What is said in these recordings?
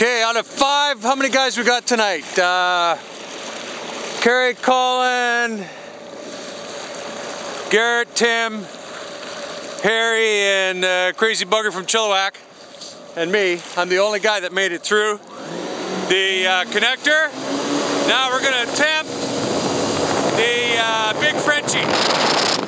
Okay, out of five, how many guys we got tonight? Uh, Kerry, Colin, Garrett, Tim, Harry, and uh, Crazy Bugger from Chilliwack, and me. I'm the only guy that made it through the uh, connector. Now we're gonna attempt the uh, Big Frenchy.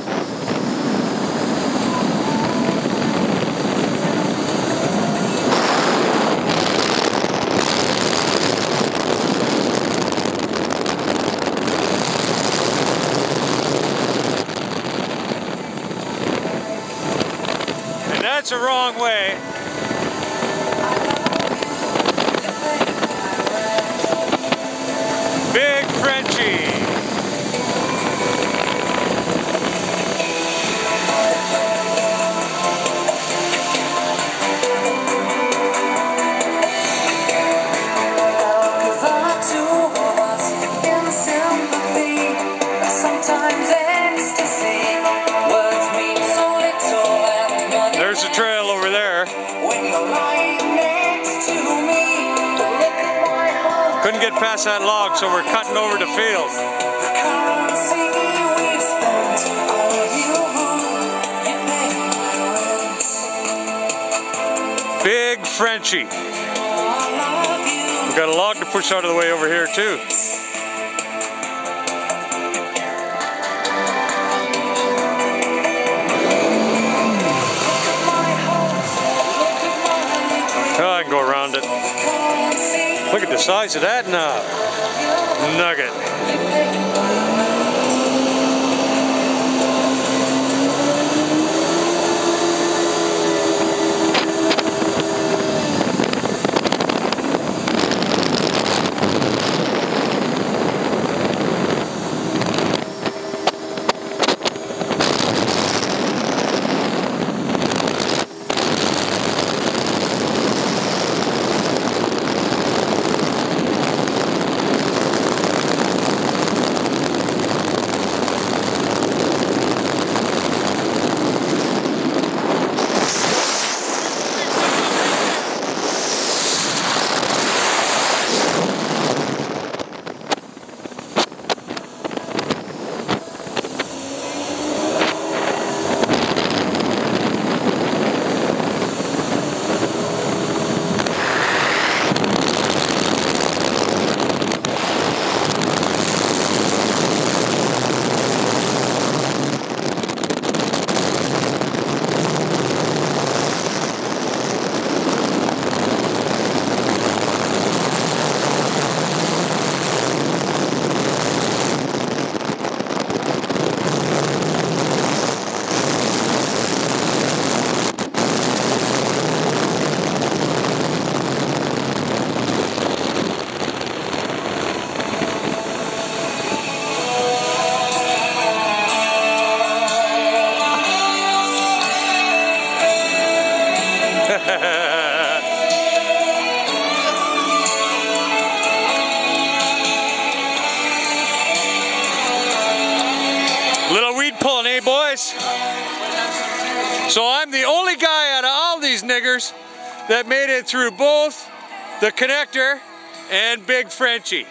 The wrong way. Big Frenchy. Get past that log, so we're cutting over the field. Big Frenchy. We've got a log to push out of the way over here too. Look at the size of that knob. Nugget. Little weed pulling, eh, boys? So I'm the only guy out of all these niggers that made it through both the connector and Big Frenchy.